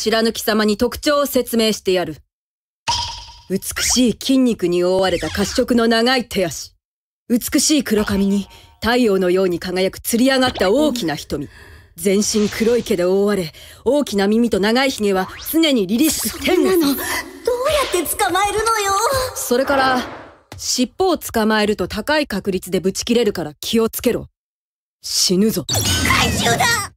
白抜き様に特徴を説明してやる。美しい筋肉に覆われた褐色の長い手足。美しい黒髪に太陽のように輝く釣り上がった大きな瞳。全身黒い毛で覆われ、大きな耳と長い髭は常に凛々しく天なの。どうやって捕まえるのよ。それから、尻尾を捕まえると高い確率でぶち切れるから気をつけろ。死ぬぞ。怪獣だ